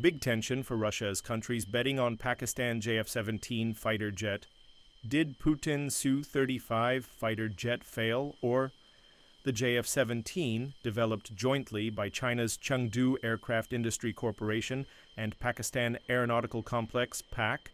Big tension for Russia as countries betting on Pakistan JF-17 fighter jet. Did Putin Su-35 fighter jet fail, or the JF-17, developed jointly by China's Chengdu Aircraft Industry Corporation and Pakistan Aeronautical Complex (PAC),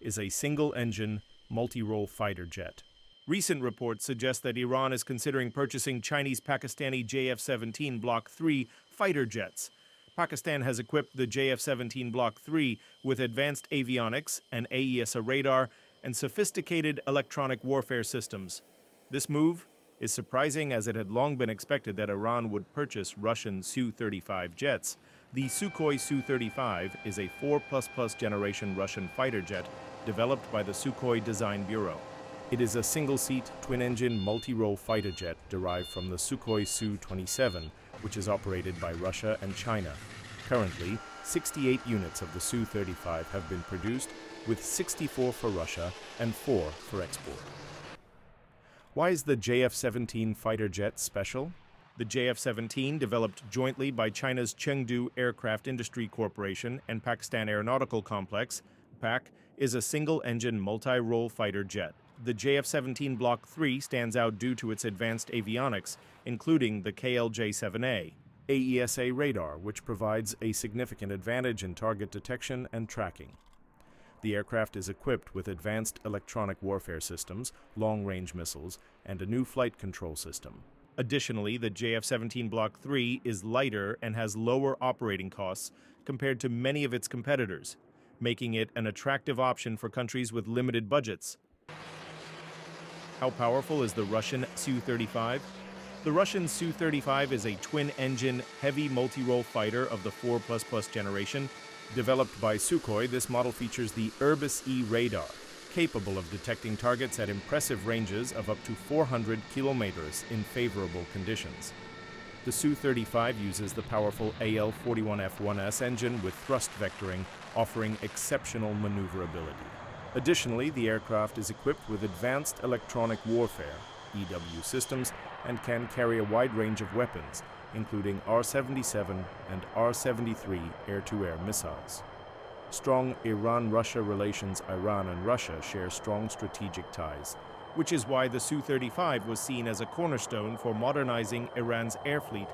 is a single-engine, multi-role fighter jet. Recent reports suggest that Iran is considering purchasing Chinese Pakistani JF 17 Block 3 fighter jets. Pakistan has equipped the JF 17 Block 3 with advanced avionics, an AESA radar, and sophisticated electronic warfare systems. This move is surprising as it had long been expected that Iran would purchase Russian Su 35 jets. The Sukhoi Su 35 is a 4 generation Russian fighter jet developed by the Sukhoi Design Bureau. It is a single-seat, twin-engine, multi-role fighter jet derived from the Sukhoi Su-27, which is operated by Russia and China. Currently, 68 units of the Su-35 have been produced, with 64 for Russia and 4 for export. Why is the JF-17 fighter jet special? The JF-17, developed jointly by China's Chengdu Aircraft Industry Corporation and Pakistan Aeronautical Complex, PAC, is a single-engine multi-role fighter jet the JF-17 Block 3 stands out due to its advanced avionics, including the KLJ-7A, AESA radar, which provides a significant advantage in target detection and tracking. The aircraft is equipped with advanced electronic warfare systems, long-range missiles, and a new flight control system. Additionally, the JF-17 Block 3 is lighter and has lower operating costs compared to many of its competitors, making it an attractive option for countries with limited budgets. How powerful is the Russian Su-35? The Russian Su-35 is a twin-engine, heavy multi-role fighter of the 4++ generation. Developed by Sukhoi, this model features the Irbis-E radar, capable of detecting targets at impressive ranges of up to 400 kilometers in favorable conditions. The Su-35 uses the powerful AL-41F1S engine with thrust vectoring, offering exceptional maneuverability. Additionally, the aircraft is equipped with advanced electronic warfare EW systems and can carry a wide range of weapons, including R-77 and R-73 air-to-air missiles. Strong Iran-Russia relations Iran and Russia share strong strategic ties, which is why the Su-35 was seen as a cornerstone for modernizing Iran's air fleet.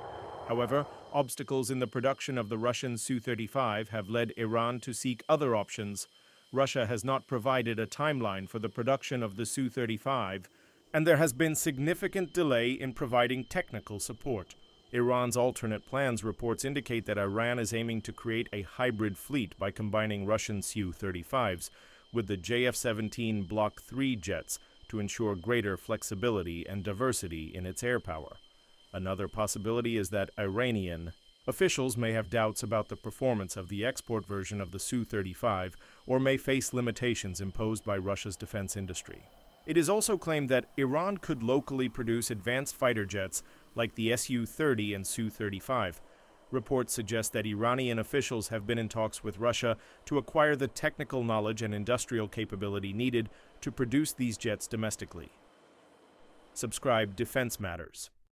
However, obstacles in the production of the Russian Su-35 have led Iran to seek other options, Russia has not provided a timeline for the production of the Su-35, and there has been significant delay in providing technical support. Iran's alternate plans reports indicate that Iran is aiming to create a hybrid fleet by combining Russian Su-35s with the JF-17 Block 3 jets to ensure greater flexibility and diversity in its air power. Another possibility is that Iranian Officials may have doubts about the performance of the export version of the Su-35 or may face limitations imposed by Russia's defense industry. It is also claimed that Iran could locally produce advanced fighter jets like the Su-30 and Su-35. Reports suggest that Iranian officials have been in talks with Russia to acquire the technical knowledge and industrial capability needed to produce these jets domestically. Subscribe Defense Matters.